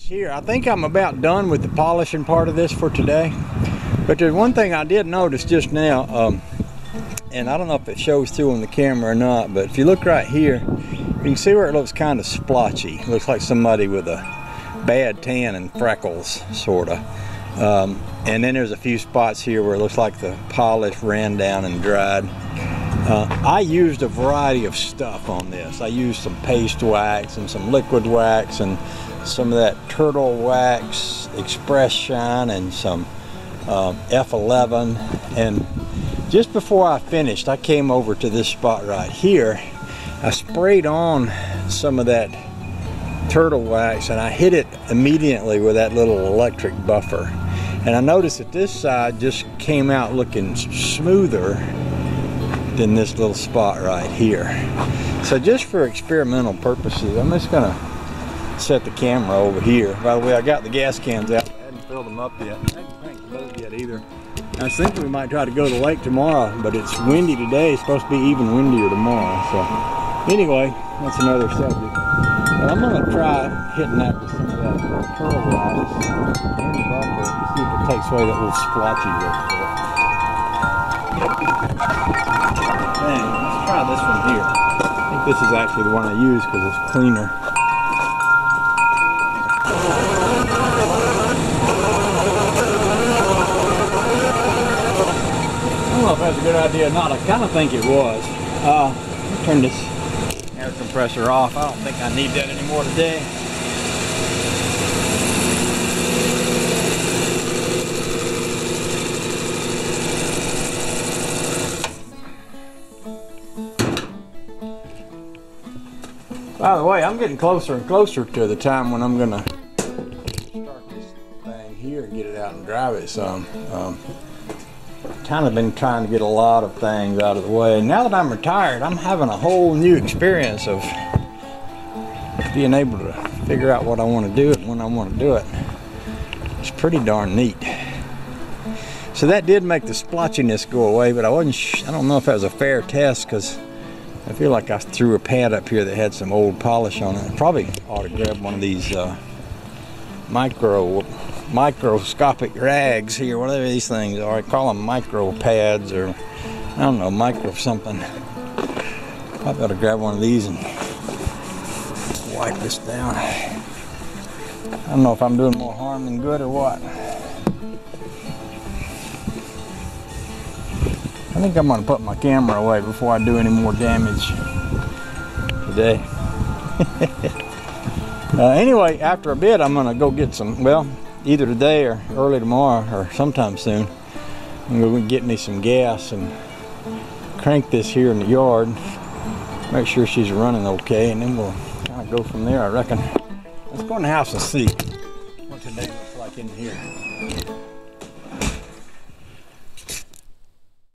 Here, I think I'm about done with the polishing part of this for today. But there's one thing I did notice just now, um, and I don't know if it shows through on the camera or not, but if you look right here, you can see where it looks kind of splotchy. It looks like somebody with a bad tan and freckles, sort of. Um, and then there's a few spots here where it looks like the polish ran down and dried. Uh, I used a variety of stuff on this. I used some paste wax and some liquid wax and some of that turtle wax express shine and some um, F11 and just before I finished I came over to this spot right here. I sprayed on some of that turtle wax and I hit it immediately with that little electric buffer. And I noticed that this side just came out looking smoother than this little spot right here so just for experimental purposes I'm just gonna set the camera over here. By the way, I got the gas cans out. I hadn't filled them up yet. I hadn't cranked boat yet either. I was thinking we might try to go to the lake tomorrow, but it's windy today. It's supposed to be even windier tomorrow. So anyway, that's another subject. But I'm gonna try hitting that with some of that pearl wax and to see if it takes away that little splotchy look this one here. I think this is actually the one I use because it's cleaner. I don't know if that's a good idea or not. I kind of think it was. Uh, turn this air compressor off. I don't think I need that anymore today. By the way, I'm getting closer and closer to the time when I'm gonna start this thing here and get it out and drive it some. Um, kind of been trying to get a lot of things out of the way. Now that I'm retired, I'm having a whole new experience of being able to figure out what I want to do and when I want to do it. It's pretty darn neat. So that did make the splotchiness go away, but I wasn't, I don't know if that was a fair test because I feel like I threw a pad up here that had some old polish on it. I probably ought to grab one of these uh, micro microscopic rags here, whatever these things are. I call them micro pads or I don't know, micro something. I better grab one of these and wipe this down. I don't know if I'm doing more harm than good or what. I think I'm gonna put my camera away before I do any more damage today. uh, anyway, after a bit, I'm gonna go get some, well, either today or early tomorrow or sometime soon. I'm going to get me some gas and crank this here in the yard. Make sure she's running okay and then we'll kind of go from there I reckon. Let's go in the house and see what today looks like in here.